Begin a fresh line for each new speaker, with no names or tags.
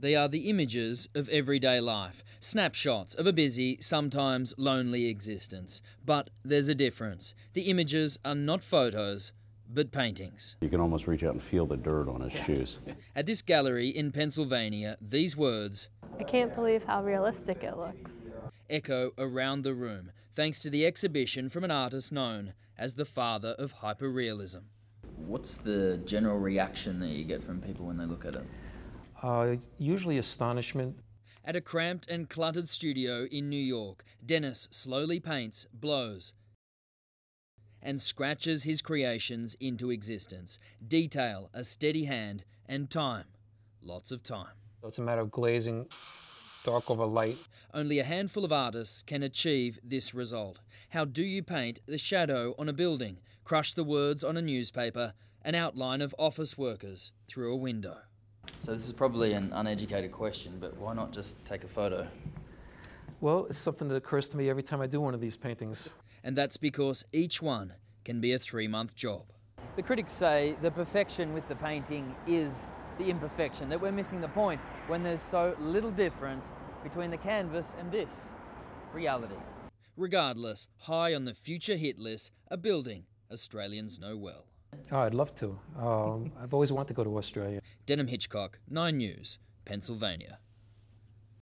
They are the images of everyday life, snapshots of a busy, sometimes lonely existence. But there's a difference. The images are not photos, but paintings.
You can almost reach out and feel the dirt on his shoes.
At this gallery in Pennsylvania, these words
I can't believe how realistic it looks.
echo around the room thanks to the exhibition from an artist known as the father of hyperrealism.
What's the general reaction that you get from people when they look at it?
Uh, usually astonishment.
At a cramped and cluttered studio in New York, Denis slowly paints, blows, and scratches his creations into existence. Detail, a steady hand, and time. Lots of time.
It's a matter of glazing dark over light.
Only a handful of artists can achieve this result. How do you paint the shadow on a building, crush the words on a newspaper, an outline of office workers through a window?
So this is probably an uneducated question, but why not just take a photo?
Well, it's something that occurs to me every time I do one of these paintings.
And that's because each one can be a three month job.
The critics say the perfection with the painting is the imperfection, that we're missing the point when there's so little difference between the canvas and this reality.
Regardless, high on the future hit list, a building Australians know well.
Oh, I'd love to. Um, I've always wanted to go to Australia.
Denham Hitchcock, 9 News, Pennsylvania.